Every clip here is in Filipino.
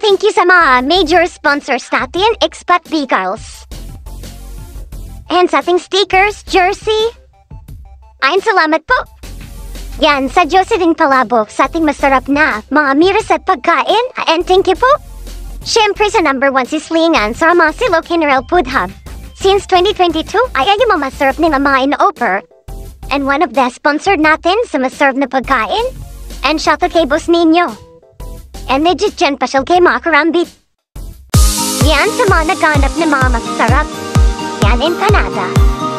thank you sa mga major sponsors natin, Expat Beagles. And sa ating stickers, jersey. Ayon salamat po. Yan, sa Jocelyn Palabok sa ating masarap na mga miras at pagkain. And thank you po. Siyempre sa number one si Slingan sa Masilo General Food. Since 2022, ay ay yung mga masarap nila mga in-offer. And one of the sponsored natin sa masarap na pagkain. And shout out kay Boss Ninyo. And legit dyan pa siya kay mga karambit. Yan sa mga naghanap ng mga masarap. Yan empanada.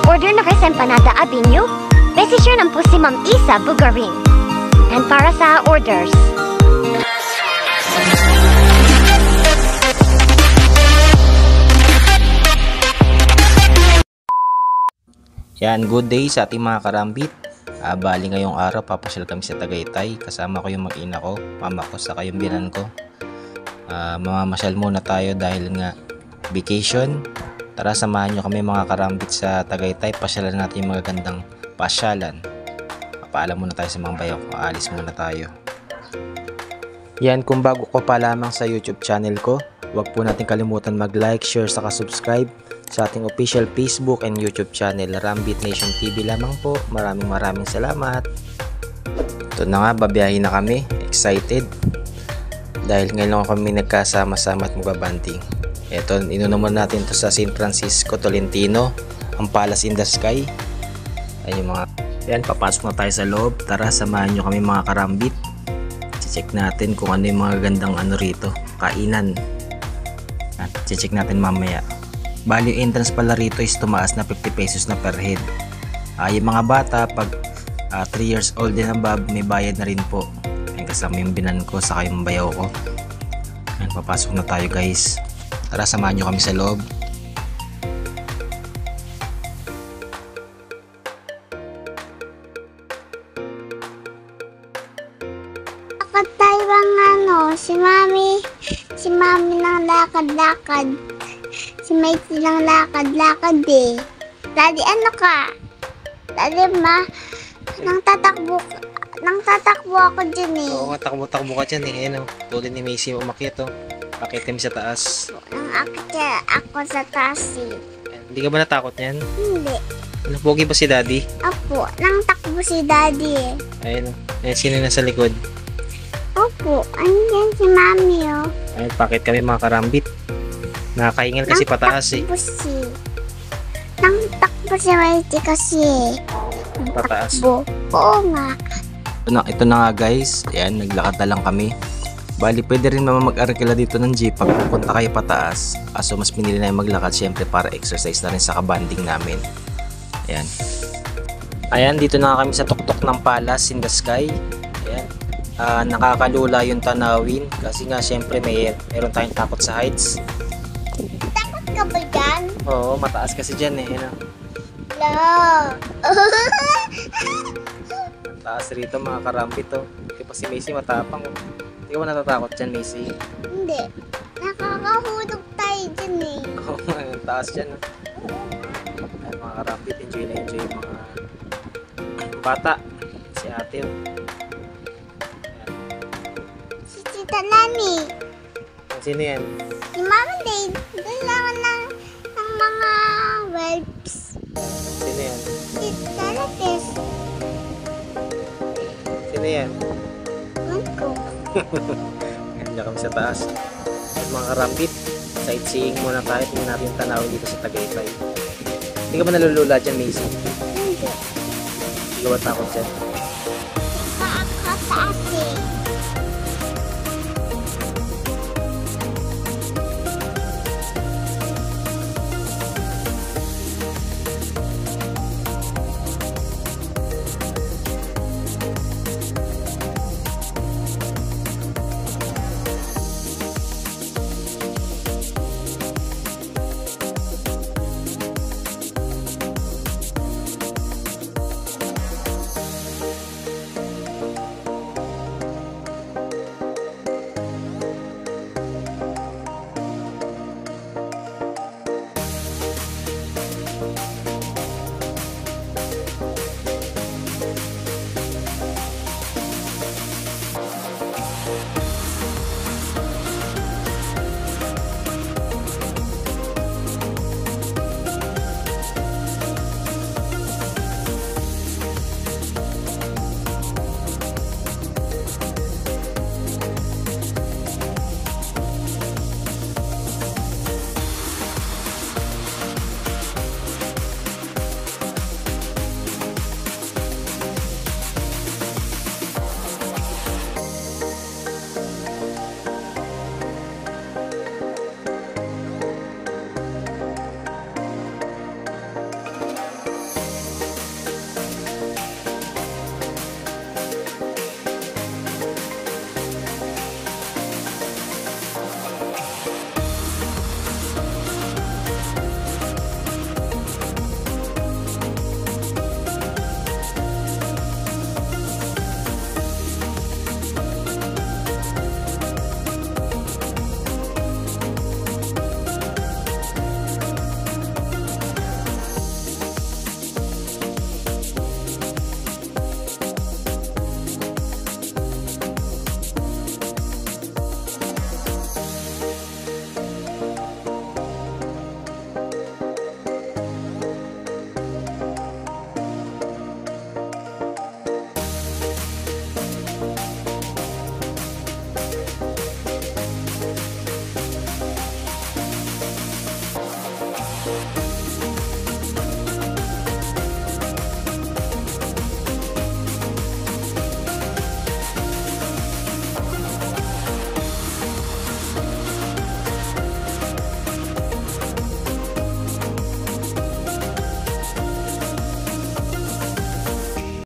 Order na kayo empanada Avenue. Message nyo ng po si Ma'am Isa Bugarin. And para sa orders, Yan, good day sa ating mga karambit. Ah, bali ngayong araw, papasyal kami sa Tagaytay. Kasama ko yung mag-ina ko, mama ko, sa yung binan ko. Ah, mamamasyal muna tayo dahil nga vacation. Tara, samahan nyo kami mga karambit sa Tagaytay. Pasyalan natin yung mga gandang pasyalan. Papaalam muna tayo sa mga bayo ko. Aalis muna tayo. Yan, kung bago ko pa lamang sa YouTube channel ko, huwag po natin kalimutan mag-like, share, saka subscribe sa ating official Facebook and YouTube channel, Rambit Nation TV lamang po. Maraming maraming salamat. Ito na nga, babiyahin na kami. Excited. Dahil ngayon lang kami nagkasama-sama at magbabanting. Ito, inunaman natin to sa St. Francisco Tolentino, ang Palace in the Sky. Ayun mga... Yan, papasok na tayo sa loob. Tara, samahan nyo kami mga karambit. Check natin kung ano yung mga gandang ano rito. Kainan. At check natin mamaya. Yung entrance pala rito is tumaas na 50 pesos na per head. Uh, yung mga bata pag 3 uh, years old and above may bayad na rin po. Ayun, kasama yung binan ko saka yung bayaw ko. Ayun, papasok na tayo guys. Tara samahan nyo kami sa loob. Lakad tayo bang ano, si Mami, si Mami ng lakad-lakad. Si Maite ng lakad-lakad eh. Daddy, ano ka? Daddy, ma, nang tatakbo, nang tatakbo ako dyan eh. Oo nga, takbo-takbo ka dyan eh. Ayun, oh. tulad ni Macy umakyat oh. Pakitim sa taas. Nang akit ako sa taas eh. Hindi ka ba natakot yan? Hindi. Ano, pogi pa si daddy? Opo, nang takbo si Daddy eh. Ayun, oh. Ayun, sino nasa likod? Opo, andyan si Mami oh. Ayun, pakit kami mga karambit. Nakakahingal kasi Nang pataas eh. takbo si... Nang takbo si Maite kasi. Nang Pataas. takbo. Oo nga. Ito na, ito na nga guys. Ayan, naglakad na lang kami. Bali, pwede rin naman mag-arkila dito ng jeep pag pupunta kayo pataas. Aso, mas pinili na yung maglakad syempre para exercise na rin sa kabanding namin. Ayan. Ayan, dito na kami sa tuktok ng Palace in the Sky. Ayan. Ah, nakakalula yung tanawin kasi nga syempre may meron tayong takot sa heights. Takot ka ba dyan? Oo, mataas kasi dyan eh. Ano? No. Taas rito mga karambit to. Hindi pa si Macy matapang. oh. Hindi ka ba natatakot dyan, Macy? Hindi. Nakakahulog tayo dyan eh. Oo, ang taas dyan. Oh. Ay, mga karambit, enjoy na enjoy mga bata. Si ate. oh. Tita Nani. Sino yan? Si Mama Dave. Doon lang ng, ng mga whelps. Sino yan? Si Tarates. Sino yan? Ewan ko. Nandiyan kami sa taas. At mga karambit, sightseeing muna tayo. Tingnan natin yung tanawin dito sa Tagaytay. Hindi ka ba nalulula dyan, Macy? Hindi. Hindi ka ba takot dyan? Kaaka sa ate.